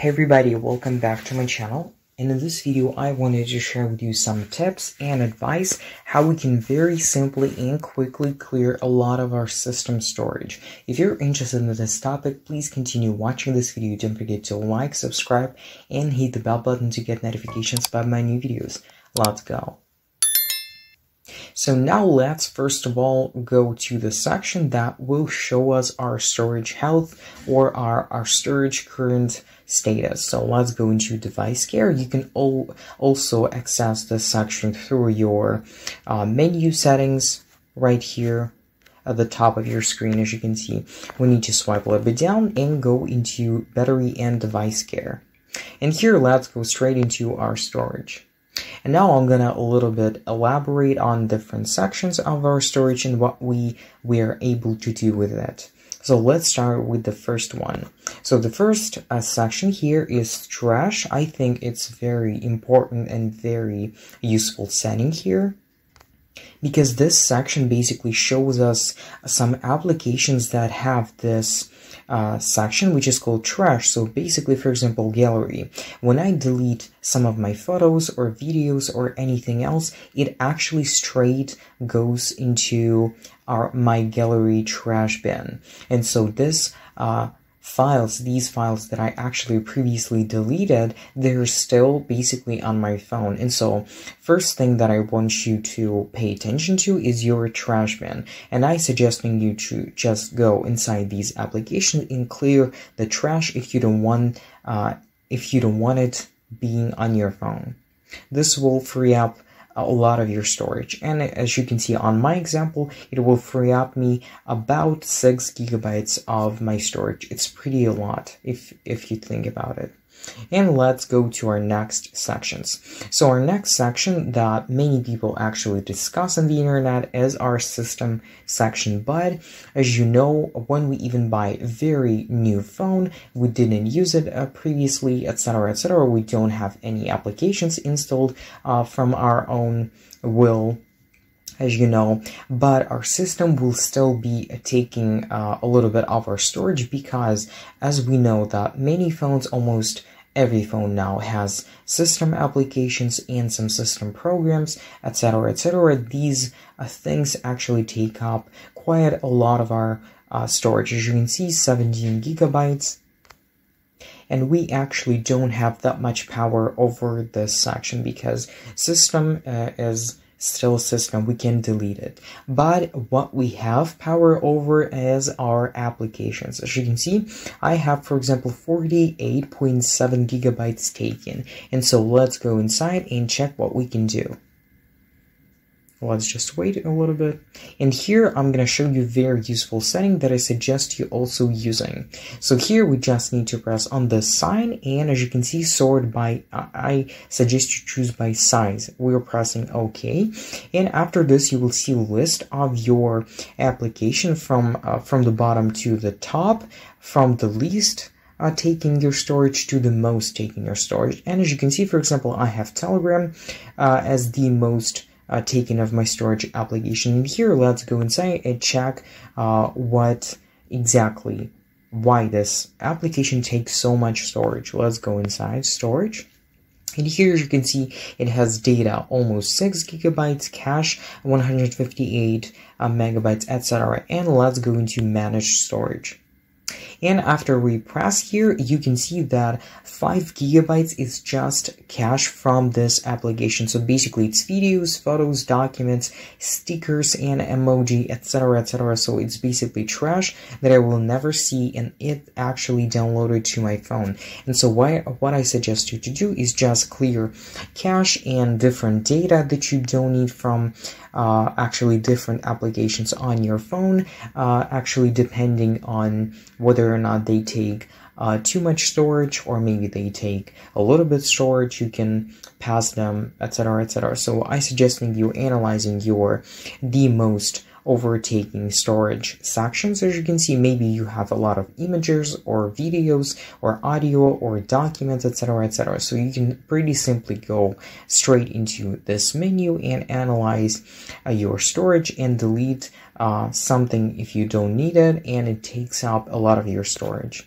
Hey everybody, welcome back to my channel. And in this video, I wanted to share with you some tips and advice how we can very simply and quickly clear a lot of our system storage. If you're interested in this topic, please continue watching this video. Don't forget to like, subscribe, and hit the bell button to get notifications about my new videos. Let's go. So now let's first of all go to the section that will show us our storage health or our, our storage current status. So let's go into device care. You can also access this section through your uh, menu settings right here at the top of your screen as you can see. We need to swipe a little bit down and go into battery and device care. And here let's go straight into our storage. And now I'm gonna a little bit elaborate on different sections of our storage and what we were able to do with it. So let's start with the first one. So the first uh, section here is trash. I think it's very important and very useful setting here because this section basically shows us some applications that have this uh, section which is called trash. So basically for example gallery. When I delete some of my photos or videos or anything else it actually straight goes into our my gallery trash bin. And so this uh, files, these files that I actually previously deleted, they're still basically on my phone. And so, first thing that I want you to pay attention to is your trash bin. And I suggesting you to just go inside these applications and clear the trash if you don't want, uh, if you don't want it being on your phone. This will free up a lot of your storage. And as you can see on my example it will free up me about six gigabytes of my storage. It's pretty a lot if if you think about it and let's go to our next sections. So our next section that many people actually discuss on the internet is our system section. But as you know, when we even buy a very new phone, we didn't use it uh, previously, etc., etc., we don't have any applications installed uh, from our own will as you know, but our system will still be taking uh, a little bit of our storage because as we know that many phones almost every phone now has system applications and some system programs etc etc these uh, things actually take up quite a lot of our uh, storage. As you can see 17 gigabytes. And we actually don't have that much power over this section because system uh, is still system, we can delete it. But what we have power over is our applications. As you can see, I have, for example, 48.7 gigabytes taken. And so let's go inside and check what we can do. Let's just wait a little bit. And here I'm going to show you very useful setting that I suggest you also using. So here we just need to press on the sign and as you can see sort by, I suggest you choose by size. We're pressing OK. And after this you will see list of your application from, uh, from the bottom to the top, from the least uh, taking your storage to the most taking your storage. And as you can see, for example, I have Telegram uh, as the most uh, taken of my storage application. Here, let's go inside and check uh, what exactly, why this application takes so much storage. Let's go inside storage. And here you can see it has data almost 6 gigabytes, cache 158 uh, megabytes, etc. And let's go into manage storage. And after we press here, you can see that 5 gigabytes is just cache from this application. So basically it's videos, photos, documents, stickers, and emoji, etc, etc. So it's basically trash that I will never see and it actually downloaded to my phone. And so why, what I suggest you to do is just clear cache and different data that you don't need from uh, actually different applications on your phone, uh, actually depending on whether or not they take uh, too much storage or maybe they take a little bit storage you can pass them etc etc so i suggest you analyzing your the most overtaking storage sections. As you can see, maybe you have a lot of images or videos or audio or documents, etc., etc. So you can pretty simply go straight into this menu and analyze uh, your storage and delete uh, something if you don't need it and it takes up a lot of your storage.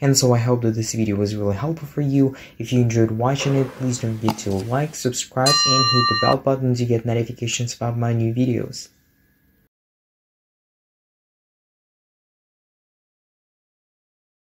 And so I hope that this video was really helpful for you. If you enjoyed watching it, please don't forget to like, subscribe, and hit the bell button to get notifications about my new videos.